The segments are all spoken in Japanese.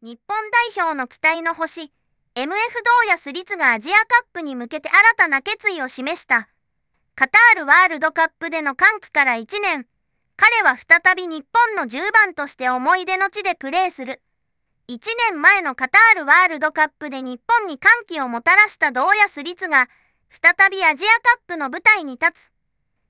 日本代表の期待の星、MF 同安律がアジアカップに向けて新たな決意を示した。カタールワールドカップでの歓喜から1年、彼は再び日本の10番として思い出の地でプレーする。1年前のカタールワールドカップで日本に歓喜をもたらした同安律が、再びアジアカップの舞台に立つ。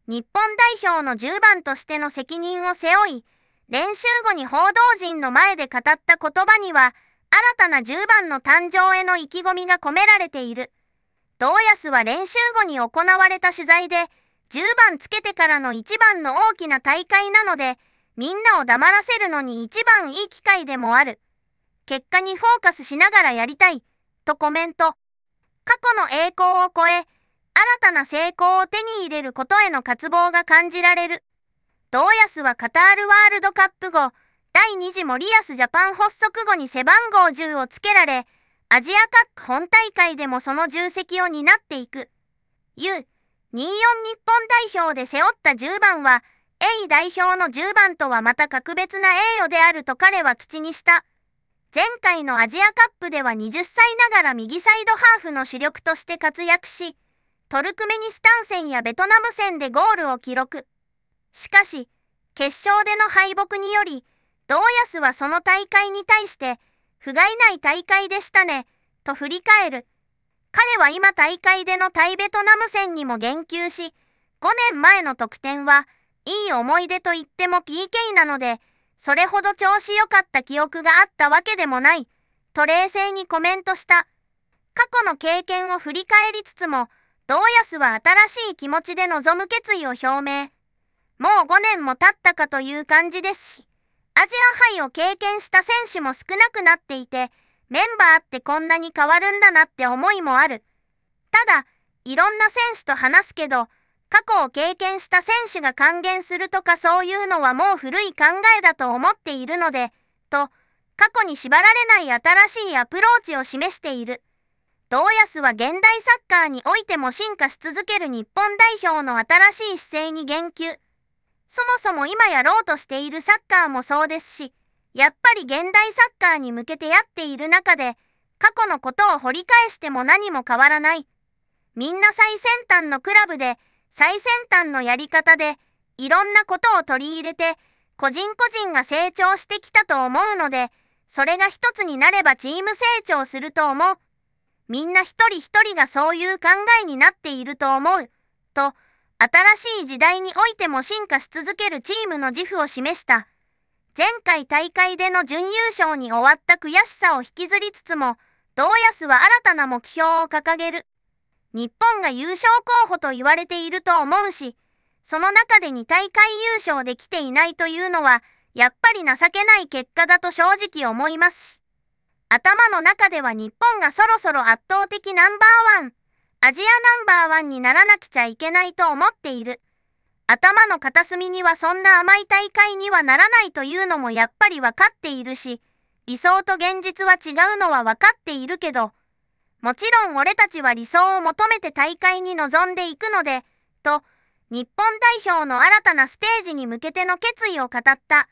日本代表の10番としての責任を背負い、練習後に報道陣の前で語った言葉には、新たな10番の誕生への意気込みが込められている。同安は練習後に行われた取材で、10番つけてからの1番の大きな大会なので、みんなを黙らせるのに一番いい機会でもある。結果にフォーカスしながらやりたい、とコメント。過去の栄光を超え、新たな成功を手に入れることへの渇望が感じられる。同安はカタールワールドカップ後、第2次森保ジャパン発足後に背番号10をつけられ、アジアカップ本大会でもその重責を担っていく。U24 日本代表で背負った10番は、A 代表の10番とはまた格別な栄誉であると彼は口にした。前回のアジアカップでは20歳ながら右サイドハーフの主力として活躍し、トルクメニスタン戦やベトナム戦でゴールを記録。しかし、決勝での敗北により、同安はその大会に対して、不甲斐ない大会でしたね、と振り返る。彼は今大会での対ベトナム戦にも言及し、5年前の得点は、いい思い出と言っても PK なので、それほど調子良かった記憶があったわけでもない、と冷静にコメントした。過去の経験を振り返りつつも、同安は新しい気持ちで臨む決意を表明。もう5年も経ったかという感じですし、アジア杯を経験した選手も少なくなっていて、メンバーってこんなに変わるんだなって思いもある。ただ、いろんな選手と話すけど、過去を経験した選手が還元するとかそういうのはもう古い考えだと思っているので、と、過去に縛られない新しいアプローチを示している。同安は現代サッカーにおいても進化し続ける日本代表の新しい姿勢に言及。そもそも今やろうとしているサッカーもそうですし、やっぱり現代サッカーに向けてやっている中で、過去のことを掘り返しても何も変わらない。みんな最先端のクラブで、最先端のやり方で、いろんなことを取り入れて、個人個人が成長してきたと思うので、それが一つになればチーム成長すると思う。みんな一人一人がそういう考えになっていると思う。と、新しい時代においても進化し続けるチームの自負を示した。前回大会での準優勝に終わった悔しさを引きずりつつも、同安は新たな目標を掲げる。日本が優勝候補と言われていると思うし、その中で2大会優勝できていないというのは、やっぱり情けない結果だと正直思いますし。頭の中では日本がそろそろ圧倒的ナンバーワン、アジアナンバーワンにならなくちゃいけないと思っている。頭の片隅にはそんな甘い大会にはならないというのもやっぱりわかっているし、理想と現実は違うのはわかっているけど、もちろん俺たちは理想を求めて大会に臨んでいくので、と、日本代表の新たなステージに向けての決意を語った。